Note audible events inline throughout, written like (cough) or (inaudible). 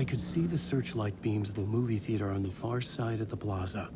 I could see the searchlight beams of the movie theater on the far side of the plaza.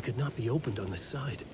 It could not be opened on the side.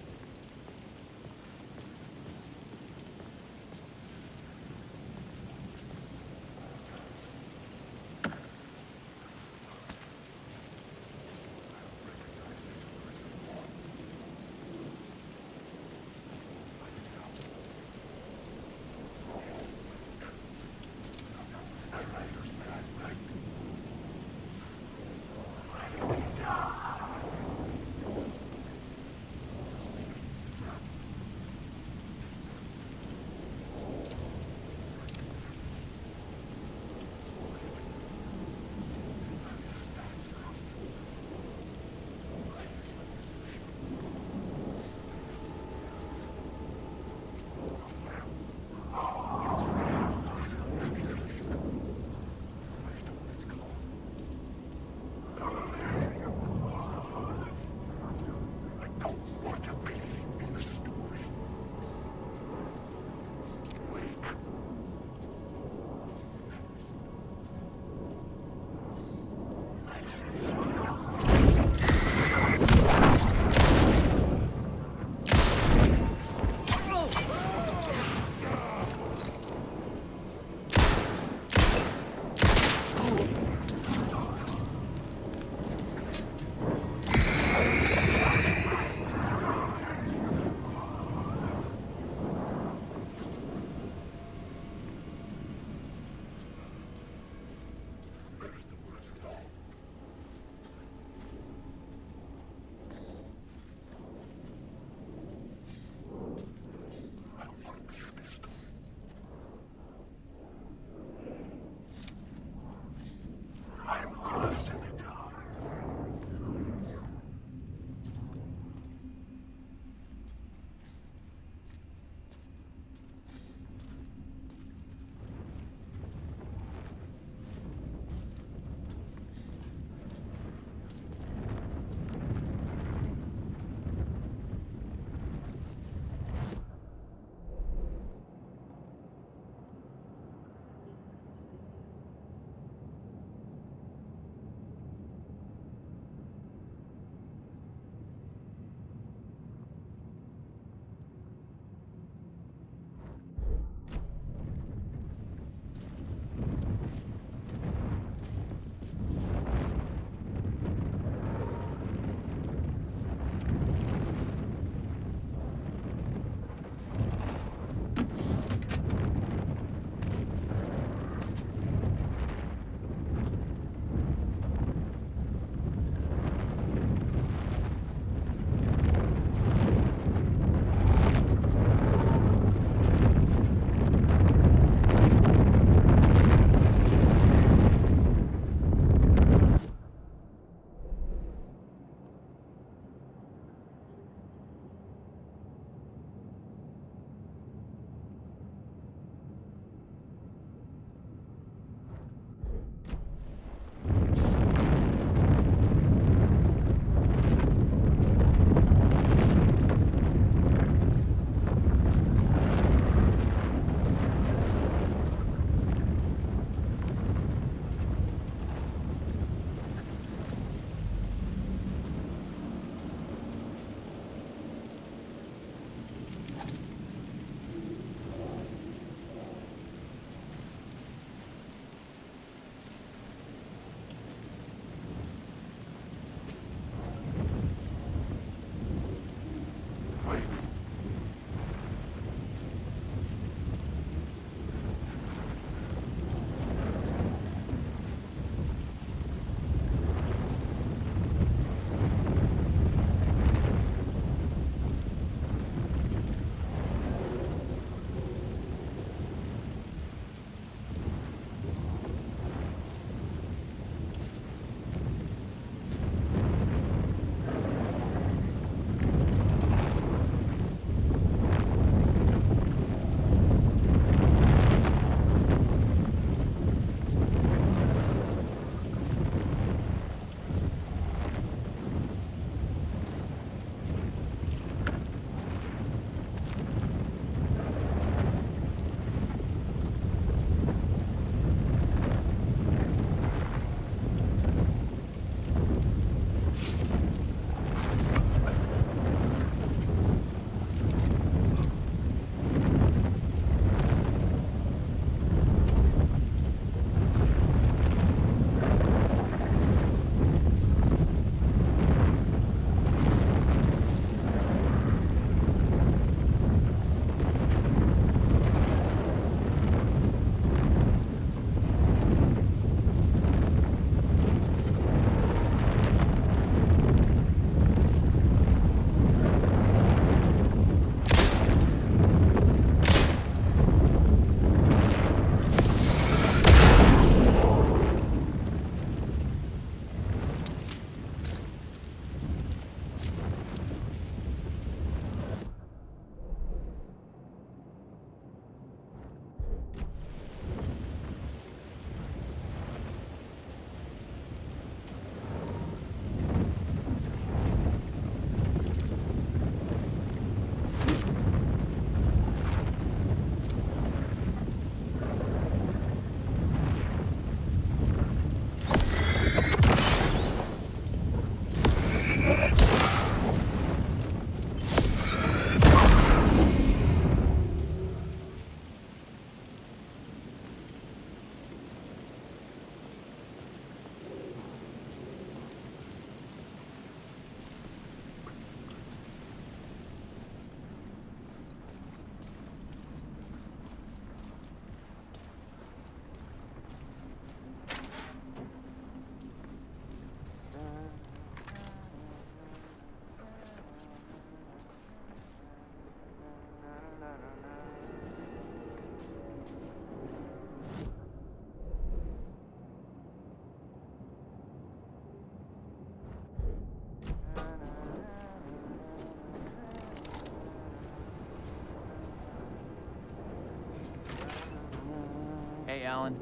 Alan.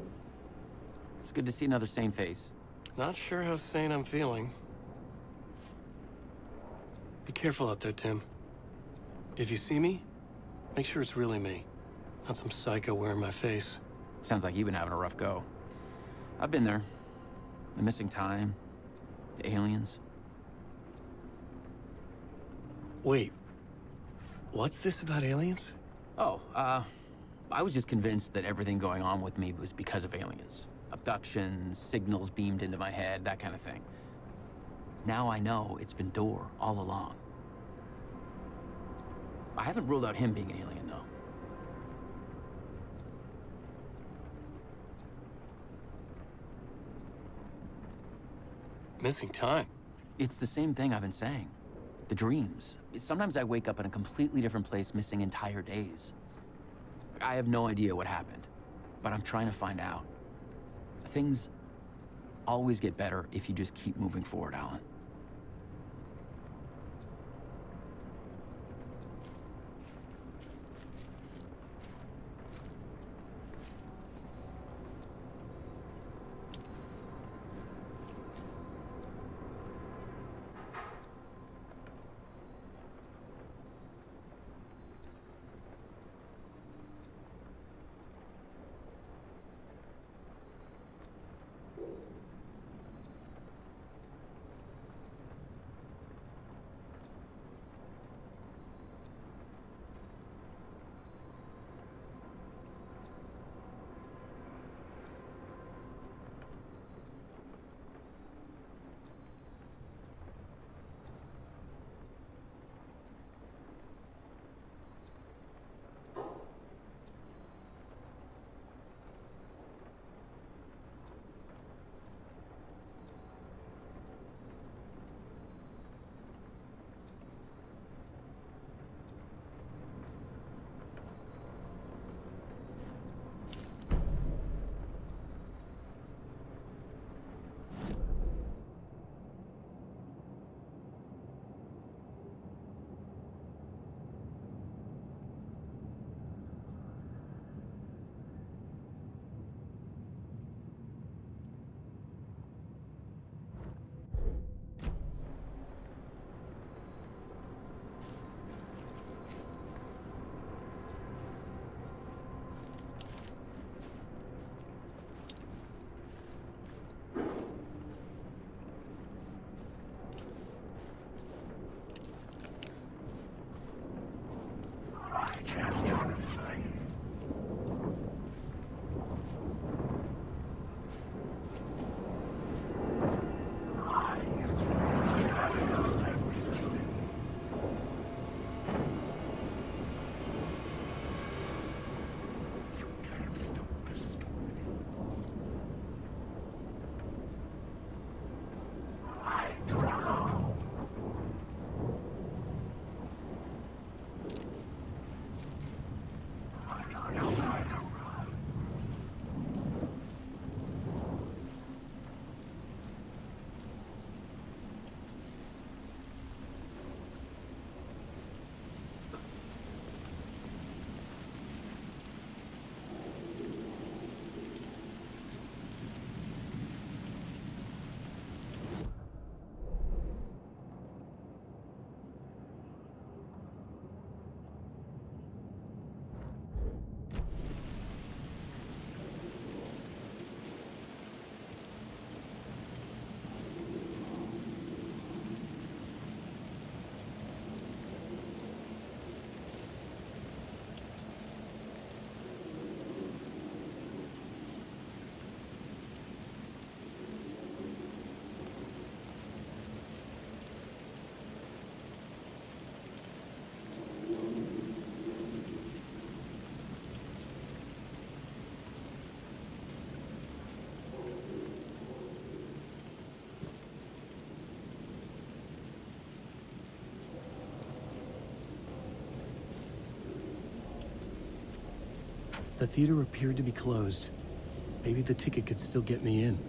It's good to see another sane face. Not sure how sane I'm feeling. Be careful out there, Tim. If you see me, make sure it's really me, not some psycho wearing my face. Sounds like you've been having a rough go. I've been there. The missing time, the aliens. Wait. What's this about aliens? Oh, uh, I was just convinced that everything going on with me was because of aliens. Abductions, signals beamed into my head, that kind of thing. Now I know it's been Door all along. I haven't ruled out him being an alien, though. Missing time. It's the same thing I've been saying. The dreams. Sometimes I wake up in a completely different place, missing entire days. I have no idea what happened, but I'm trying to find out. Things always get better if you just keep moving forward, Alan. The theater appeared to be closed. Maybe the ticket could still get me in.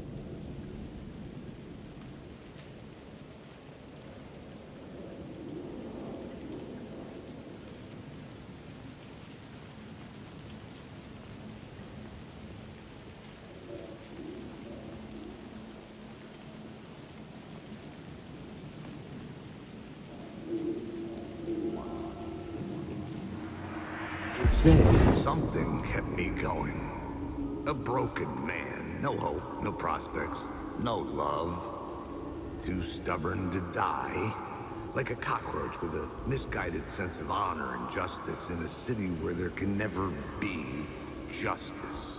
There. Something kept me going. A broken man. No hope, no prospects, no love. Too stubborn to die. Like a cockroach with a misguided sense of honor and justice in a city where there can never be justice.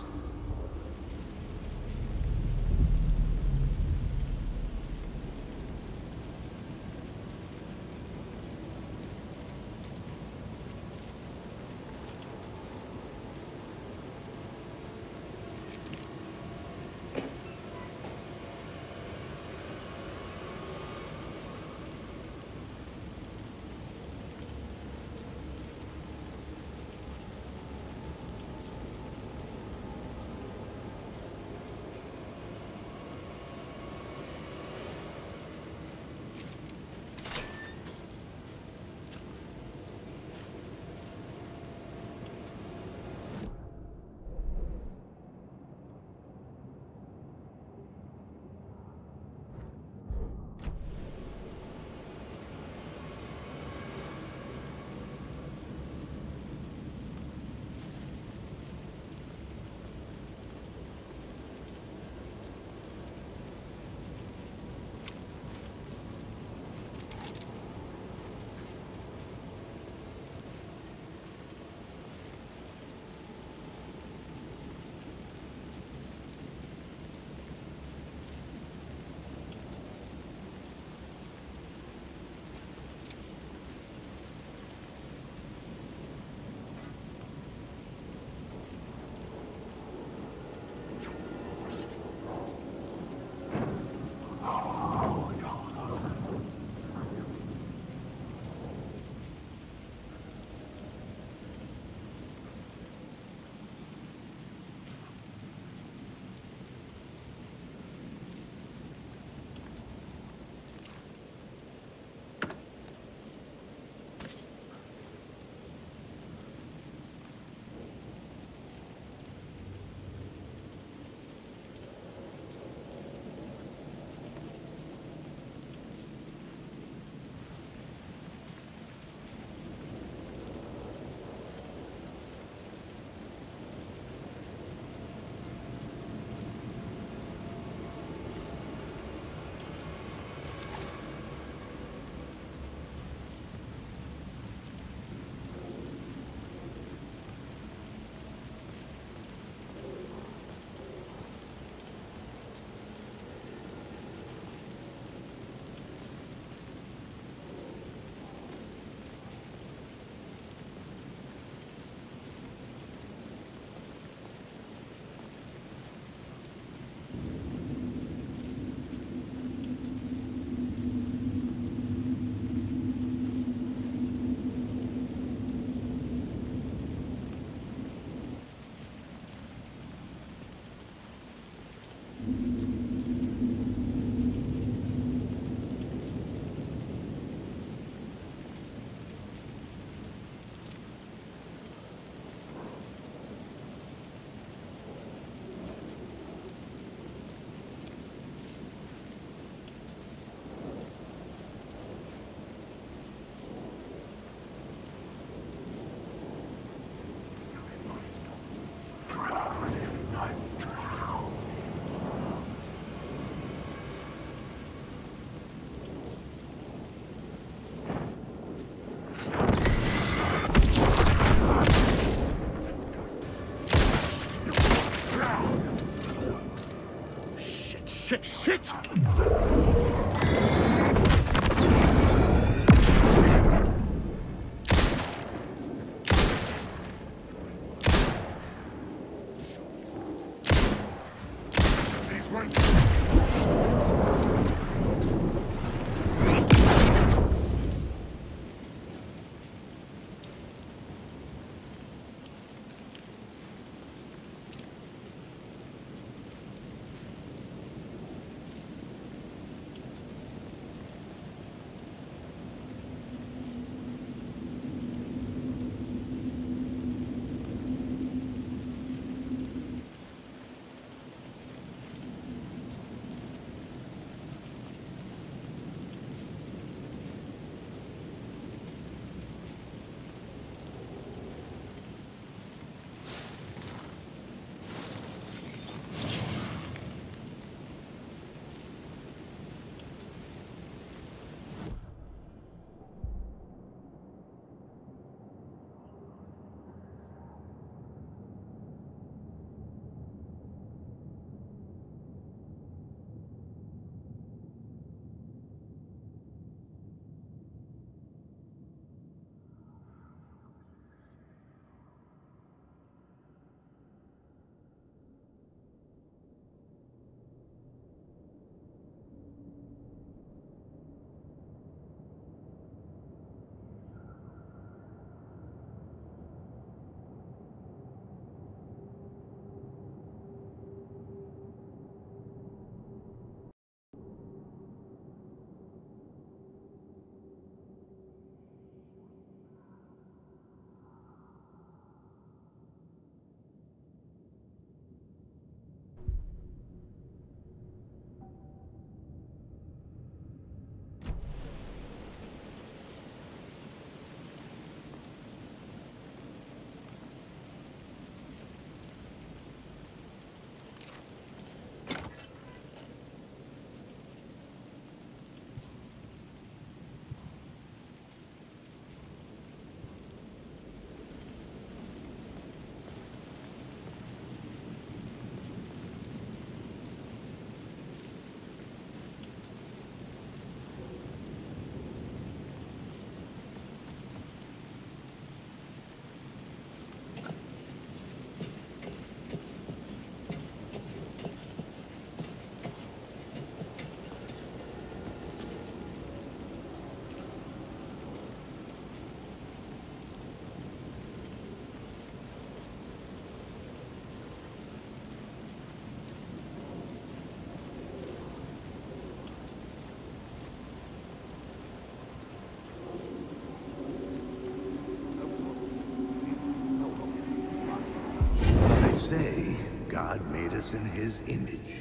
Us in his image.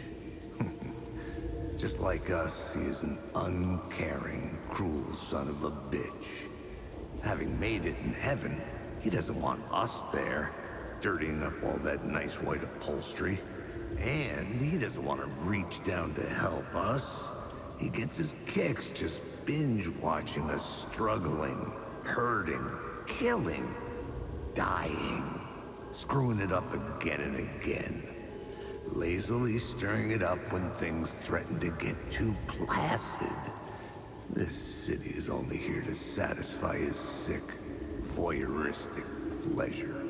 (laughs) Just like us, he is an uncaring, cruel son of a bitch. Having made it in heaven, he doesn't want us there, dirtying up all that nice white upholstery. And he doesn't want to reach down to help us. He gets his kicks just binge watching us struggling, hurting, killing, dying, screwing it up again and again. Lazily stirring it up when things threaten to get too placid. This city is only here to satisfy his sick, voyeuristic pleasure.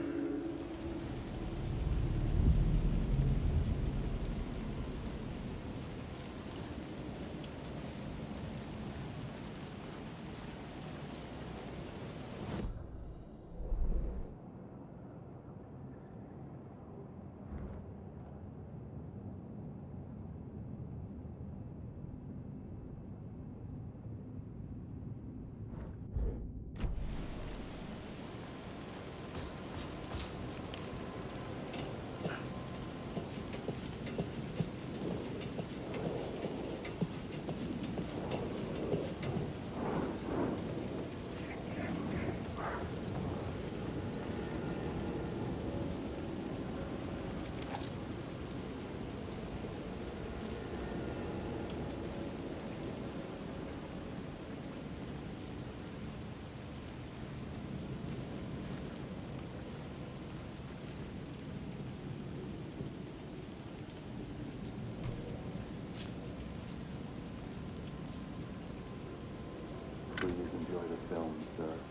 Enjoy the film, sir. Uh,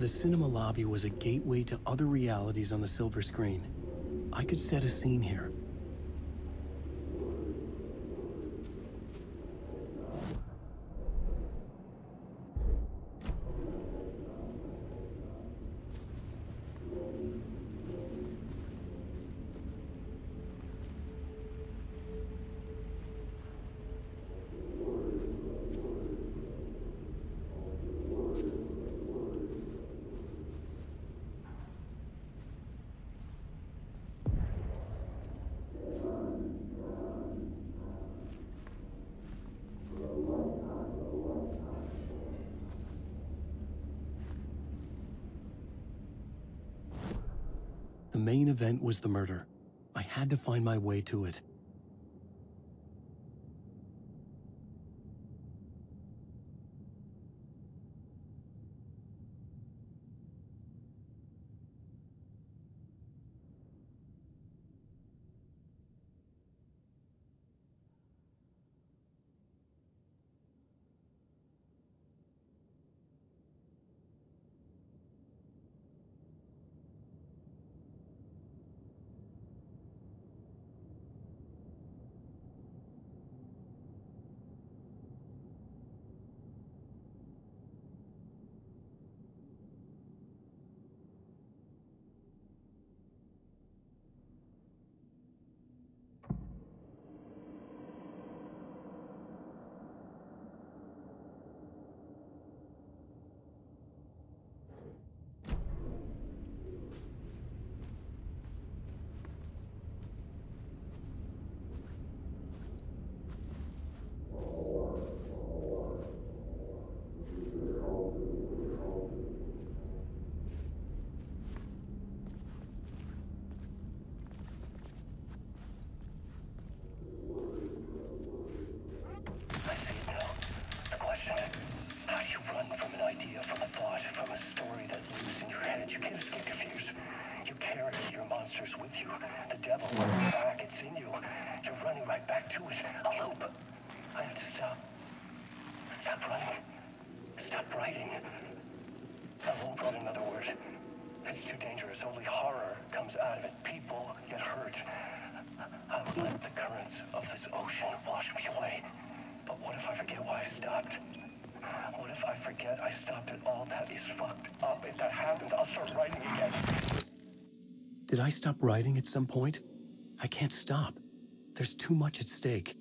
The cinema lobby was a gateway to other realities on the silver screen. I could set a scene here. The main event was the murder. I had to find my way to it. I see it now. The question, how do you run from an idea, from a thought, from a story that lives in your head? You can't escape your fears. You carry your monsters with you. The devil back, it's in you. You're running right back to it. A loop. I have to stop. Stop running. Stop writing. I won't write another word. It's too dangerous. Only horror comes out of it. People get hurt. I would let the currents of this ocean wash me away. But what if I forget why I stopped? What if I forget I stopped it all? That is fucked up. If that happens, I'll start writing again. Did I stop writing at some point? I can't stop. There's too much at stake.